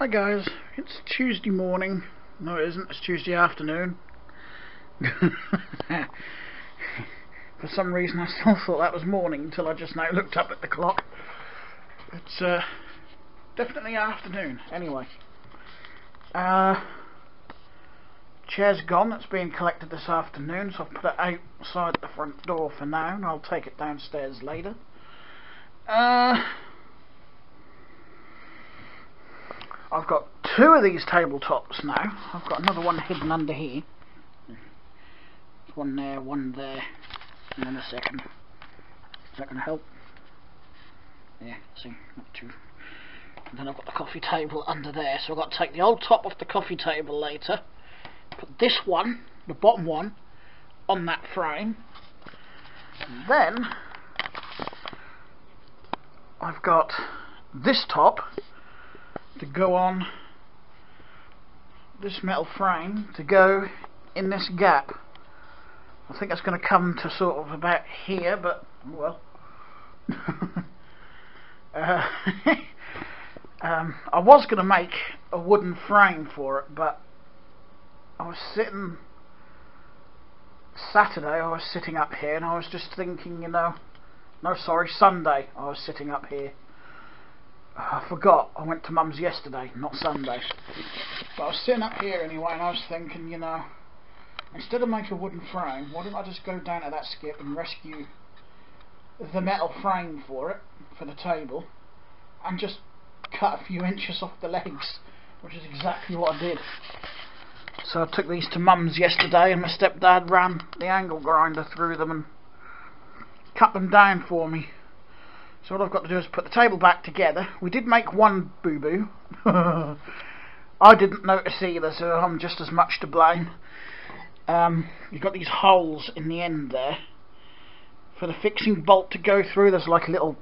Hi guys, it's Tuesday morning. No it isn't, it's Tuesday afternoon. For some reason I still thought that was morning until I just now looked up at the clock. It's uh, definitely afternoon. Anyway. Uh, chair's gone, it's being collected this afternoon, so I've put it outside the front door for now and I'll take it downstairs later. Uh, I've got two of these tabletops now. I've got another one hidden under here. One there, one there, and then a second. Is that going to help? Yeah, see, not too. And then I've got the coffee table under there, so I've got to take the old top off the coffee table later. Put this one, the bottom one, on that frame. And then I've got this top to go on this metal frame to go in this gap. I think it's going to come to sort of about here, but well. uh, um, I was going to make a wooden frame for it, but I was sitting Saturday. I was sitting up here, and I was just thinking, you know, no, sorry, Sunday. I was sitting up here Ah, I forgot I went to mum's yesterday, not Sunday. But I was sitting up here anyway and I was thinking, you know, instead of making a wooden frame, why don't I just go down to that skip and rescue the metal frame for it, for the table, and just cut a few inches off the legs, which is exactly what I did. So I took these to mum's yesterday and my stepdad ran the angle grinder through them and cut them down for me. So what I've got to do is put the table back together. We did make one boo-boo. I didn't notice either, so I'm just as much to blame. Um, you've got these holes in the end there. For the fixing bolt to go through, there's like a little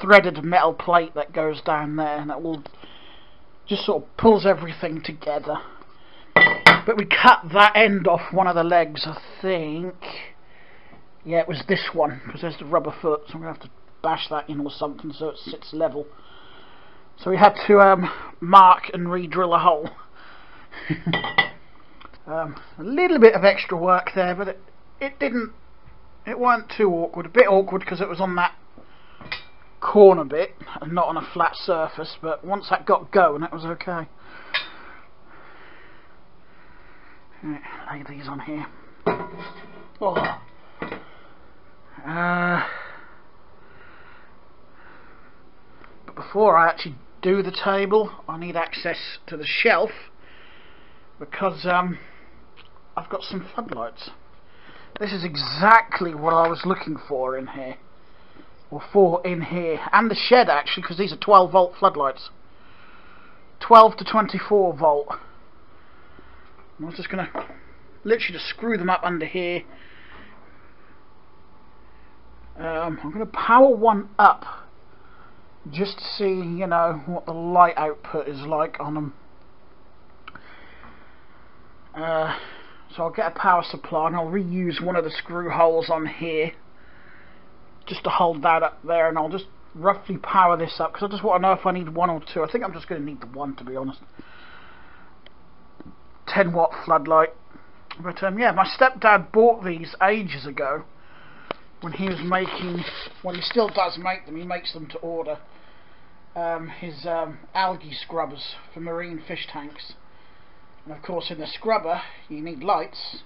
threaded metal plate that goes down there, and it will just sort of pulls everything together. But we cut that end off one of the legs, I think. Yeah, it was this one, because there's the rubber foot, so I'm going to have to bash that in or something so it sits level. So we had to um, mark and re-drill a hole. um, a little bit of extra work there, but it, it didn't, it weren't too awkward. A bit awkward because it was on that corner bit and not on a flat surface, but once that got going, it was okay. Right, lay these on here. Oh. Uh, before I actually do the table I need access to the shelf because um, I've got some floodlights. This is exactly what I was looking for in here. Or for in here. And the shed actually because these are 12 volt floodlights. 12 to 24 volt. I was just gonna literally just screw them up under here. Um, I'm going to power one up just to see, you know, what the light output is like on them. Uh, so I'll get a power supply and I'll reuse one of the screw holes on here just to hold that up there and I'll just roughly power this up because I just want to know if I need one or two. I think I'm just going to need the one to be honest. 10 watt floodlight. But um, yeah, my stepdad bought these ages ago when he was making, when he still does make them, he makes them to order, um, his um, algae scrubbers for marine fish tanks. And of course in the scrubber you need lights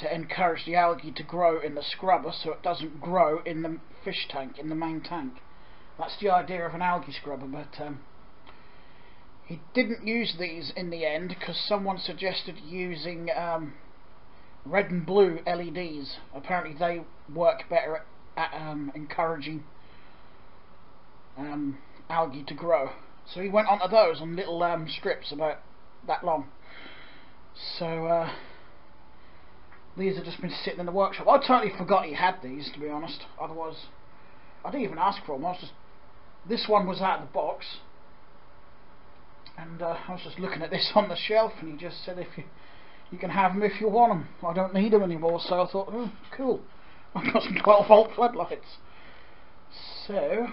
to encourage the algae to grow in the scrubber so it doesn't grow in the fish tank, in the main tank. That's the idea of an algae scrubber, but um, he didn't use these in the end because someone suggested using um, red and blue LEDs. Apparently they work better at, um, encouraging um, algae to grow. So he went onto those on little um, strips about that long. So uh, these have just been sitting in the workshop. I totally forgot he had these, to be honest. Otherwise, I didn't even ask for them. I was just this one was out of the box, and uh, I was just looking at this on the shelf, and he just said if you you can have them if you want them. I don't need them anymore, so I thought, oh, cool. I've got some 12 volt floodlights. So,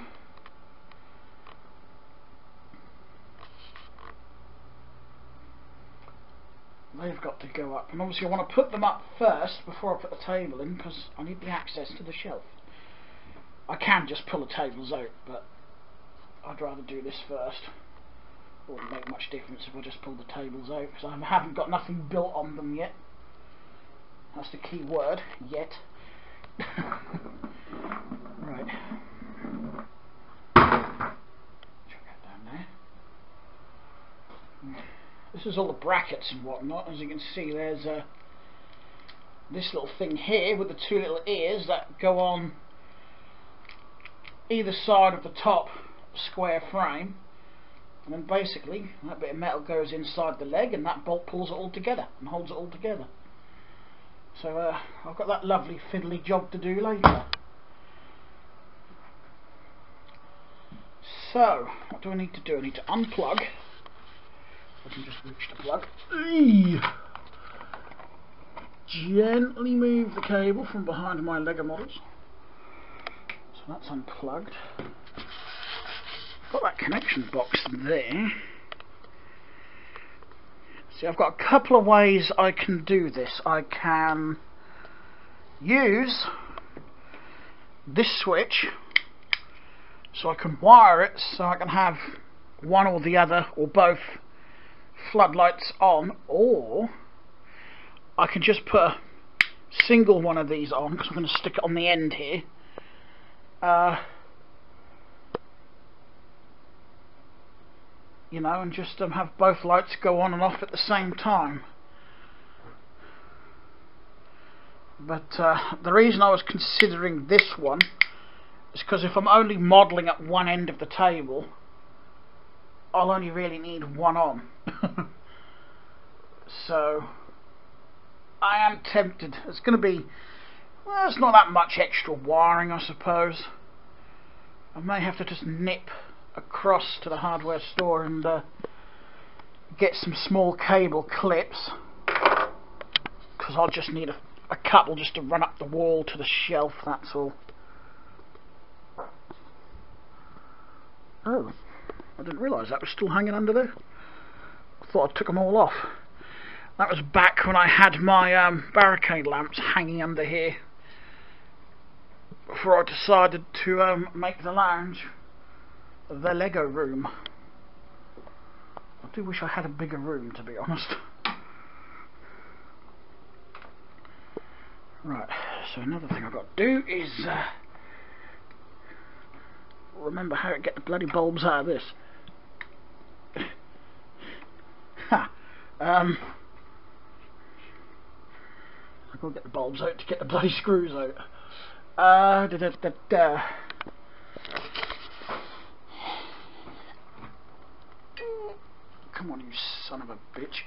they've got to go up. And obviously I want to put them up first before I put the table in because I need the access to the shelf. I can just pull the tables out, but I'd rather do this first. Wouldn't make much difference if I just pull the tables out because I haven't got nothing built on them yet. That's the key word, yet. right. This is all the brackets and whatnot. As you can see, there's a this little thing here with the two little ears that go on either side of the top square frame and then basically that bit of metal goes inside the leg and that bolt pulls it all together and holds it all together. So uh, I've got that lovely fiddly job to do later. So what do I need to do? I need to unplug. I can just reach the plug. Gently move the cable from behind my Lego models so that's unplugged got that connection box there. See I've got a couple of ways I can do this. I can use this switch so I can wire it so I can have one or the other or both floodlights on or I can just put a single one of these on because I'm going to stick it on the end here. Uh, you know and just um, have both lights go on and off at the same time. But uh, the reason I was considering this one is because if I'm only modelling at one end of the table I'll only really need one on. So I am tempted. It's going to be well it's not that much extra wiring I suppose. I may have to just nip across to the hardware store and uh, get some small cable clips because I'll just need a, a couple just to run up the wall to the shelf that's all oh I didn't realise that was still hanging under there. I thought I took them all off. That was back when I had my um, barricade lamps hanging under here before I decided to um, make the lounge the Lego room. I do wish I had a bigger room to be honest. Right, so another thing I've got to do is uh, remember how to get the bloody bulbs out of this. ha! Um, I've got to get the bulbs out to get the bloody screws out. Uh, da da da da. Come on, you son of a bitch.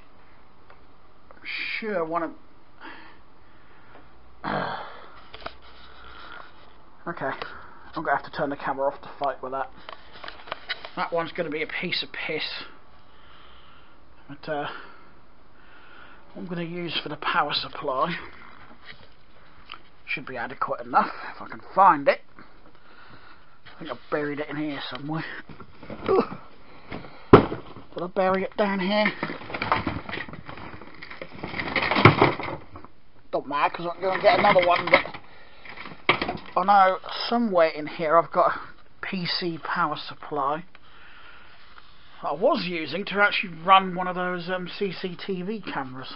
Sure, I want to. okay. I'm going to have to turn the camera off to fight with that. That one's going to be a piece of piss. But uh, I'm going to use for the power supply should be adequate enough if I can find it. I think I've buried it in here somewhere. I bury it down here? Don't matter because I'm going to get another one. But I know somewhere in here I've got a PC power supply I was using to actually run one of those um, CCTV cameras.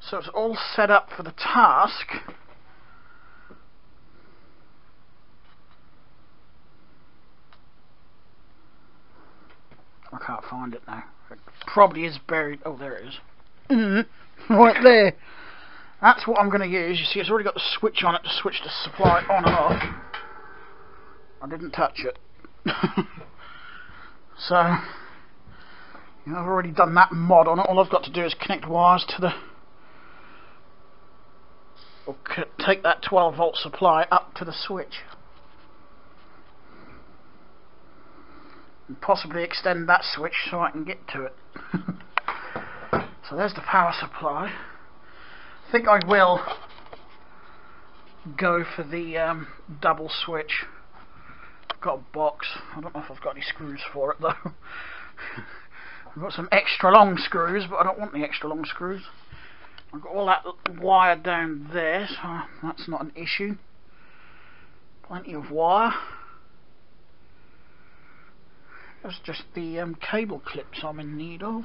So it's all set up for the task. I can't find it now. It probably is buried. Oh, there it is. Mm-hmm. right there. That's what I'm going to use. You see, it's already got the switch on it to switch the supply on and off. I didn't touch it. so, you know, I've already done that mod on it. All I've got to do is connect wires to the... Or take that 12 volt supply up to the switch. And possibly extend that switch so I can get to it. so there's the power supply. I think I will go for the um, double switch. I've got a box. I don't know if I've got any screws for it though. I've got some extra long screws, but I don't want the extra long screws. I've got all that wire down there, so that's not an issue. Plenty of wire. That's just the um, cable clips I'm in need of.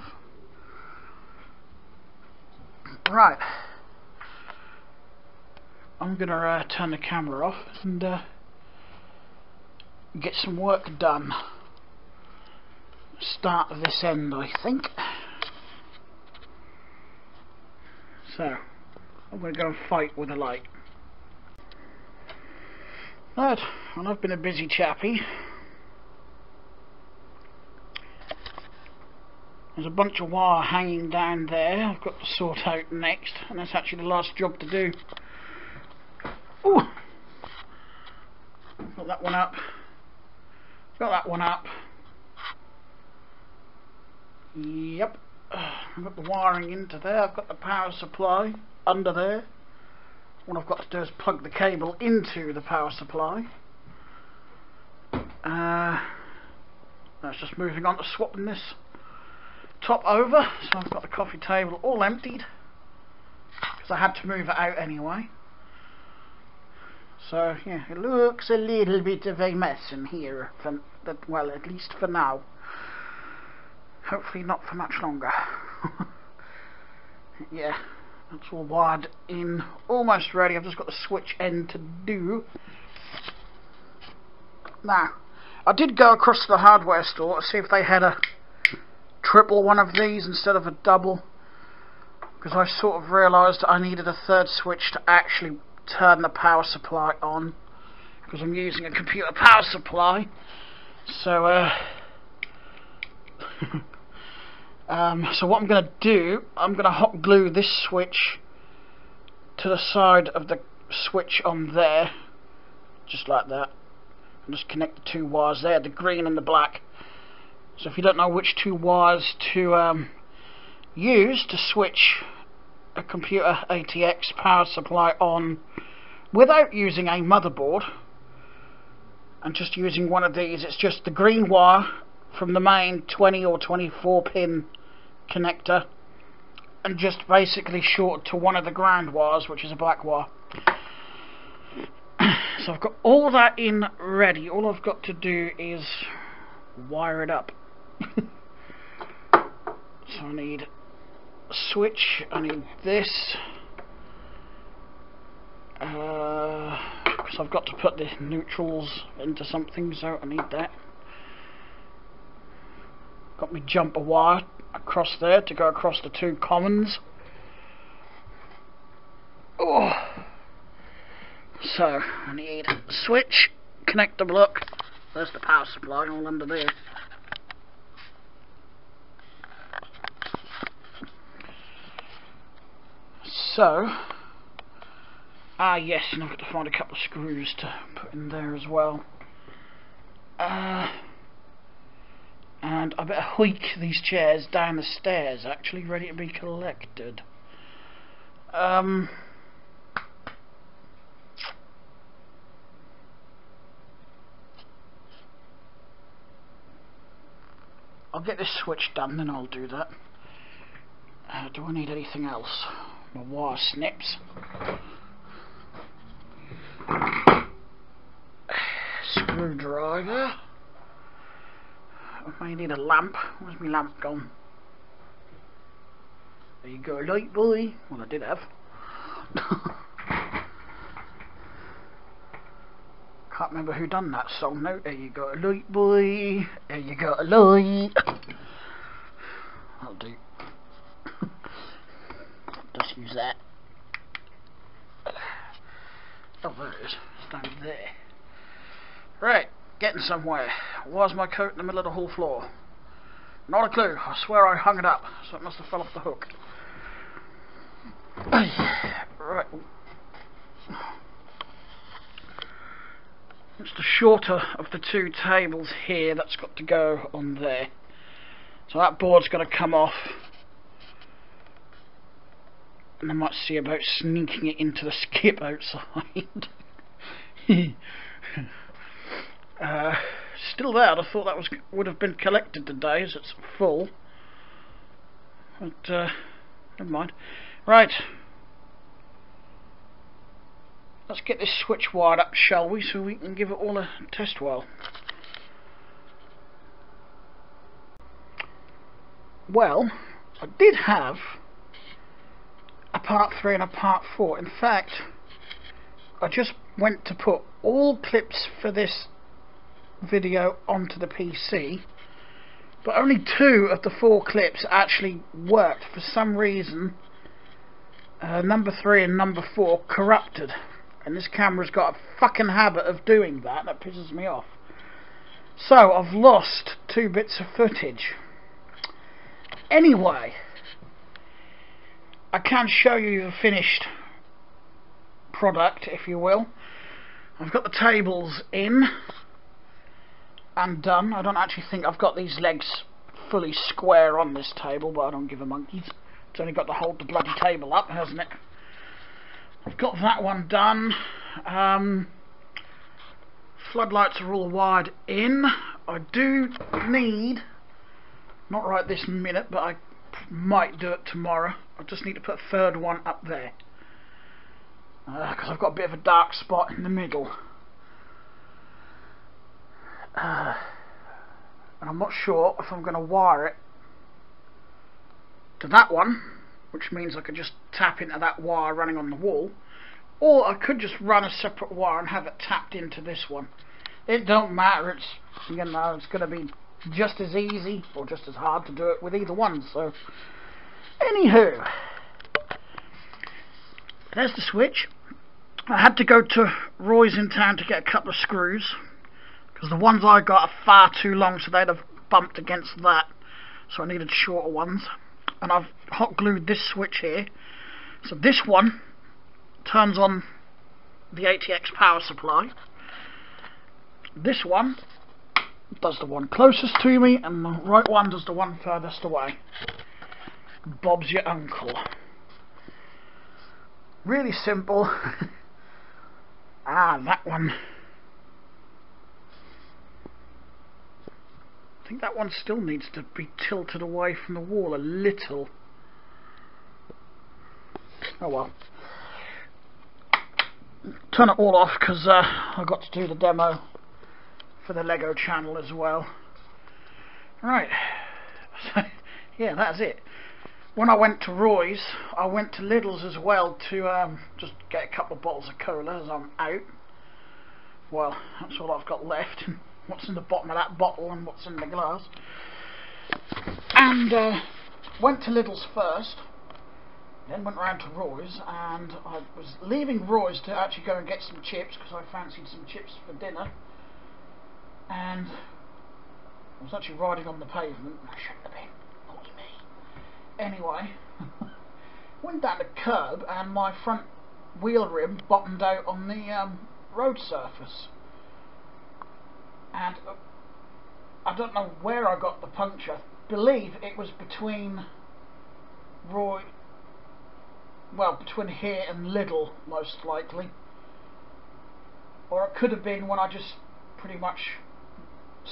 Right. I'm going to uh, turn the camera off and uh, get some work done. Start this end, I think. So, I'm going to go and fight with a light. Right, well I've been a busy chappie. There's a bunch of wire hanging down there I've got to sort out next, and that's actually the last job to do. Ooh! Got that one up. Got that one up. Yep. I've got the wiring into there, I've got the power supply under there. What I've got to do is plug the cable into the power supply. Uh, that's just moving on to swapping this top over. So I've got the coffee table all emptied. Because I had to move it out anyway. So yeah, it looks a little bit of a mess in here. For, well, at least for now. Hopefully not for much longer. yeah, that's all wired in. Almost ready. I've just got the switch end to do. Now, I did go across to the hardware store to see if they had a triple one of these instead of a double. Because I sort of realised I needed a third switch to actually turn the power supply on. Because I'm using a computer power supply. So, uh... Um, so what I'm going to do, I'm going to hot glue this switch to the side of the switch on there, just like that. And just connect the two wires there, the green and the black. So if you don't know which two wires to um, use to switch a computer ATX power supply on without using a motherboard, and just using one of these, it's just the green wire from the main 20 or 24 pin connector and just basically short to one of the ground wires which is a black wire. So I've got all that in ready. All I've got to do is wire it up so I need a switch I need this because uh, I've got to put the neutrals into something so I need that got me jumper wire across there to go across the two commons. Oh. So, I need a switch, connector block, there's the power supply all under there. So, ah yes, and I've got to find a couple of screws to put in there as well. Uh, and I better hoik these chairs down the stairs actually ready to be collected. Um I'll get this switch done then I'll do that. Uh, do I need anything else my wire snips screwdriver I may need a lamp. Where's my lamp gone? There you go, light boy. Well, I did have. Can't remember who done that song now. There you go, light boy. There you go, light. I'll do. Use that. Oh, there it is. It's down there. Right. Getting somewhere. Why's my coat in the middle of the hall floor? Not a clue. I swear I hung it up, so it must have fell off the hook. right. It's the shorter of the two tables here that's got to go on there. So that board's got to come off. And I might see about sneaking it into the skip outside. Uh, still there. I thought that was would have been collected today as it's full. But, uh, never mind. Right. Let's get this switch wired up, shall we, so we can give it all a test while. Well, I did have a part 3 and a part 4. In fact, I just went to put all clips for this video onto the PC but only two of the four clips actually worked. For some reason uh, number three and number four corrupted and this camera's got a fucking habit of doing that. That pisses me off. So I've lost two bits of footage. Anyway I can show you the finished product if you will I've got the tables in and done. I don't actually think I've got these legs fully square on this table, but I don't give a monkey's. It's only got to hold the bloody table up, hasn't it? I've got that one done. Um, floodlights are all wired in. I do need, not right this minute, but I might do it tomorrow. I just need to put a third one up there. Because uh, I've got a bit of a dark spot in the middle. Uh, and I'm not sure if I'm going to wire it to that one which means I could just tap into that wire running on the wall or I could just run a separate wire and have it tapped into this one it don't matter it's you know it's going to be just as easy or just as hard to do it with either one so anywho. There's the switch. I had to go to Roy's in town to get a couple of screws because the ones I got are far too long so they'd have bumped against that so I needed shorter ones. And I've hot glued this switch here. So this one turns on the ATX power supply. This one does the one closest to me and the right one does the one furthest away. Bob's your uncle. Really simple. Ah that one. I think that one still needs to be tilted away from the wall a little. Oh well. Turn it all off because uh, I got to do the demo for the Lego channel as well. Right. So, yeah, that's it. When I went to Roy's, I went to Lidl's as well to um, just get a couple of bottles of cola as I'm out. Well, that's all I've got left. what's in the bottom of that bottle and what's in the glass. And uh, went to Lidl's first, then went round to Roy's, and I was leaving Roy's to actually go and get some chips because I fancied some chips for dinner. And I was actually riding on the pavement. I shouldn't have been. Naughty me. Anyway, went down the curb and my front wheel rim bottomed out on the um, road surface and uh, I don't know where I got the puncture. I believe it was between Roy, well, between here and Lidl, most likely. Or it could have been when I just pretty much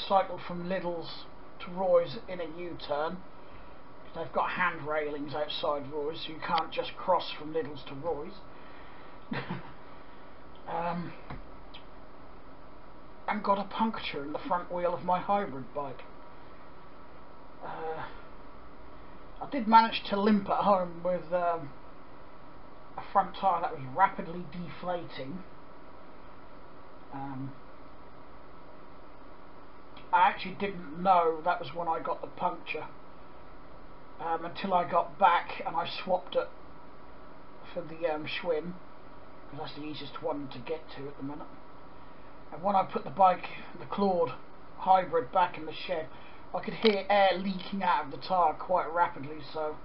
cycled from Lidl's to Roy's in a U-turn. They've got hand railings outside Roy's, so you can't just cross from Lidl's to Roy's. um, and got a puncture in the front wheel of my hybrid bike. Uh, I did manage to limp at home with um, a front tyre that was rapidly deflating. Um, I actually didn't know that was when I got the puncture um, until I got back and I swapped it for the um, Schwinn because that's the easiest one to get to at the minute. And when I put the bike, the Claude hybrid back in the shed I could hear air leaking out of the tyre quite rapidly so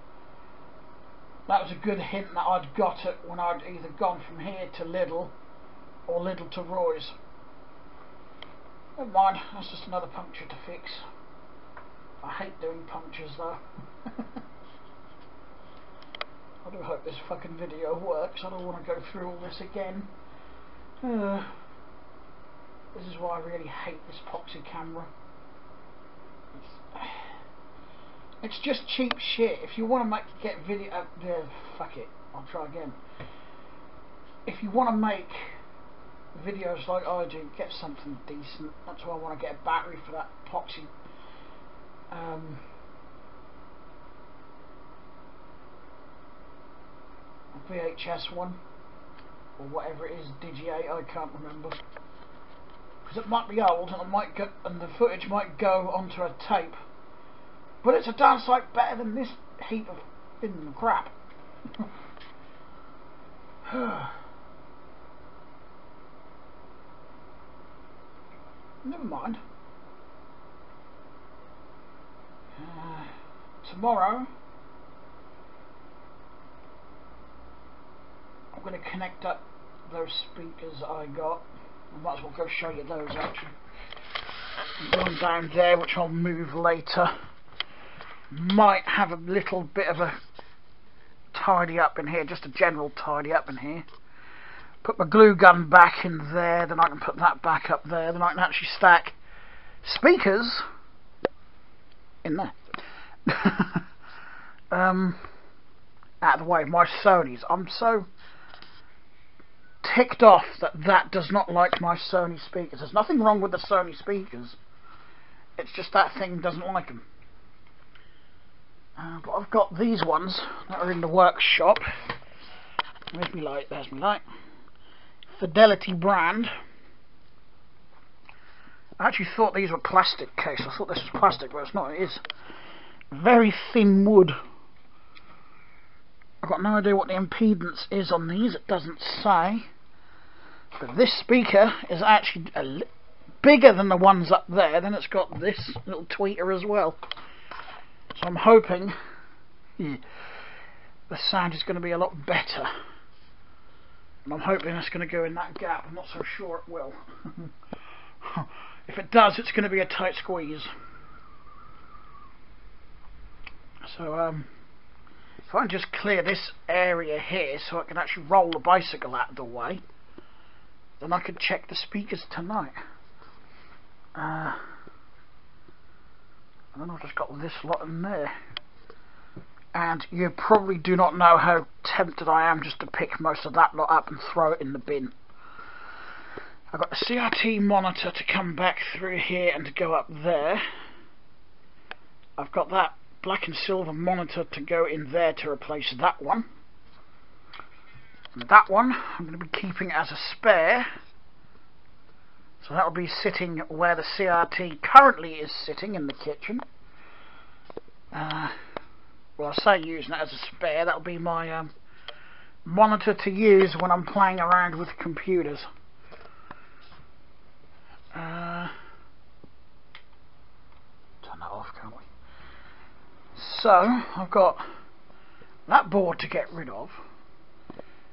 that was a good hint that I'd got it when I'd either gone from here to Lidl or Lidl to Roy's never mind, that's just another puncture to fix I hate doing punctures though I do hope this fucking video works I don't want to go through all this again uh. This is why I really hate this proxy camera. It's, It's just cheap shit. If you want to make get video, uh, fuck it. I'll try again. If you want to make videos like I do, get something decent. That's why I want to get a battery for that epoxy. Um, VHS one or whatever it is, Digi8, I can't remember. Because it might be old and it might go, and the footage might go onto a tape. But it's a damn sight better than this heap of bin crap. Never mind. Uh, tomorrow I'm going to connect up those speakers I got. I might as well go show you those actually. One down there which I'll move later. Might have a little bit of a tidy up in here, just a general tidy up in here. Put my glue gun back in there, then I can put that back up there, then I can actually stack speakers in there. um, out of the way, my Sony's. I'm so ticked off that that does not like my Sony speakers. There's nothing wrong with the Sony speakers. It's just that thing doesn't like them. Uh, but I've got these ones that are in the workshop. Where's my light? There's my light. Fidelity brand. I actually thought these were plastic case. I thought this was plastic, but it's not. It is very thin wood. I've got no idea what the impedance is on these. It doesn't say. But this speaker is actually bigger than the ones up there. Then it's got this little tweeter as well. So I'm hoping the sound is going to be a lot better. I'm hoping it's going to go in that gap. I'm not so sure it will. if it does, it's going to be a tight squeeze. So, um, if I can just clear this area here so I can actually roll the bicycle out of the way, then I can check the speakers tonight. Uh, and then I've just got this lot in there. And you probably do not know how tempted I am just to pick most of that lot up and throw it in the bin. I've got the CRT monitor to come back through here and to go up there. I've got that black and silver monitor to go in there to replace that one. And that one I'm going to be keeping as a spare. So that will be sitting where the CRT currently is sitting in the kitchen. Uh, well, I say using it as a spare. That will be my um, monitor to use when I'm playing around with computers. Uh, turn that off, can't we? So, I've got that board to get rid of.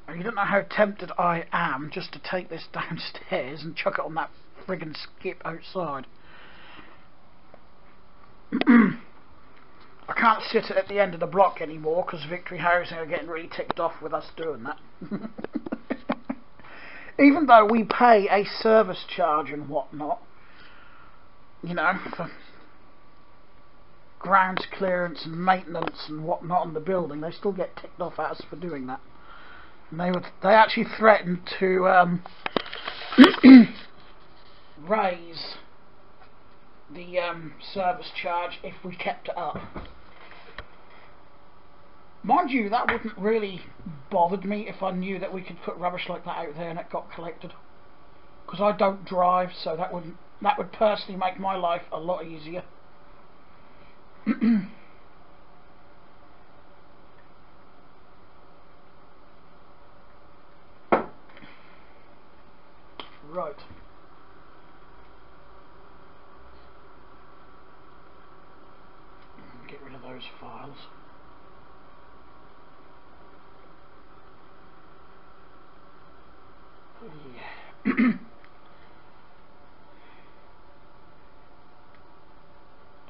And you don't know how tempted I am just to take this downstairs and chuck it on that friggin' skip outside. I can't sit at the end of the block anymore because Victory Housing are getting really ticked off with us doing that. Even though we pay a service charge and whatnot, you know, for grounds clearance and maintenance and whatnot on the building, they still get ticked off at us for doing that. And they would, they actually threatened to um, raise the um, service charge if we kept it up. Mind you, that wouldn't really bothered me if I knew that we could put rubbish like that out there and it got collected. Because I don't drive, so that would that would personally make my life a lot easier. right. Get rid of those files. Yeah.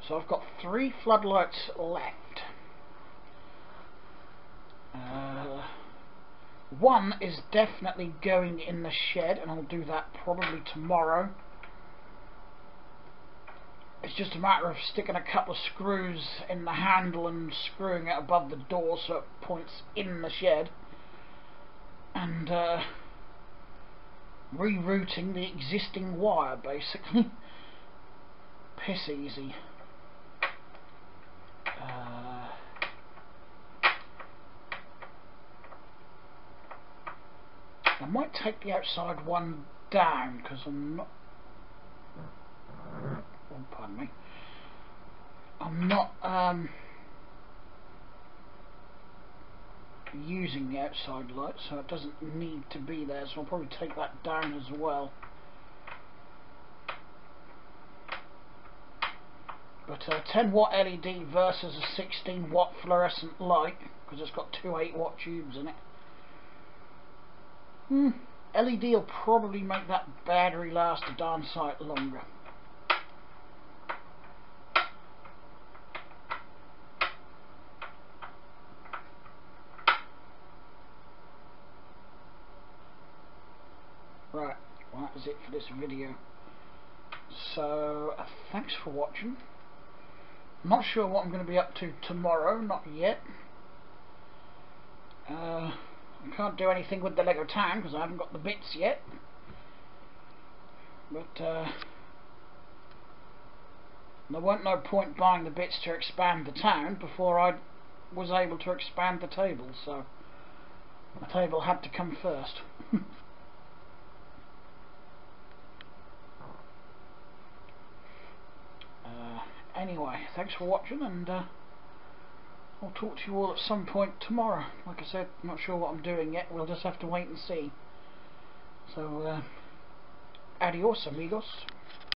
So I've got three floodlights left. Uh, one is definitely going in the shed and I'll do that probably tomorrow. it's just a matter of sticking a couple of screws in the handle and screwing it above the door so it points in the shed and uh, rerouting the existing wire basically. Piss easy. Uh, I might take the outside one down because I'm not oh, pardon me. I'm not um, using the outside light so it doesn't need to be there. So I'll probably take that down as well. But a 10 watt LED versus a 16 watt fluorescent light because it's got two 8 watt tubes in it. Hmm, LED will probably make that battery last a darn sight longer Right, well that was it for this video. So, uh, thanks for watching. Not sure what I'm going to be up to tomorrow, not yet. Uh, I can't do anything with the Lego Town because I haven't got the bits yet. But, uh, there weren't no point buying the bits to expand the town before I was able to expand the table, so the table had to come first. anyway, thanks for watching and uh, I'll talk to you all at some point tomorrow. Like I said, I'm not sure what I'm doing yet, we'll just have to wait and see. So, uh, adios amigos.